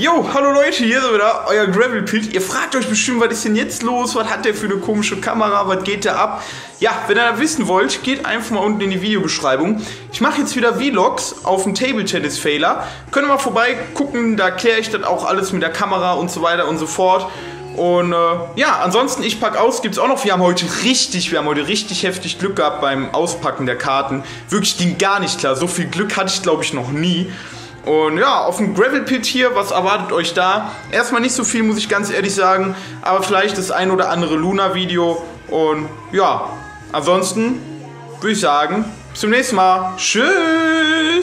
Jo, hallo Leute, hier ist wieder euer Gravel Pit. Ihr fragt euch bestimmt, was ist denn jetzt los? Was hat der für eine komische Kamera? Was geht da ab? Ja, wenn ihr das wissen wollt, geht einfach mal unten in die Videobeschreibung. Ich mache jetzt wieder Vlogs auf dem Table Tennis Failer. Könnt ihr mal vorbeigucken, da kläre ich das auch alles mit der Kamera und so weiter und so fort. Und äh, ja, ansonsten, ich pack aus, gibt's auch noch. Wir haben heute richtig, wir haben heute richtig heftig Glück gehabt beim Auspacken der Karten. Wirklich ging gar nicht klar. So viel Glück hatte ich, glaube ich, noch nie. Und ja, auf dem Gravel Pit hier, was erwartet euch da? Erstmal nicht so viel, muss ich ganz ehrlich sagen, aber vielleicht das ein oder andere Luna-Video. Und ja, ansonsten würde ich sagen, bis zum nächsten Mal. Tschüss!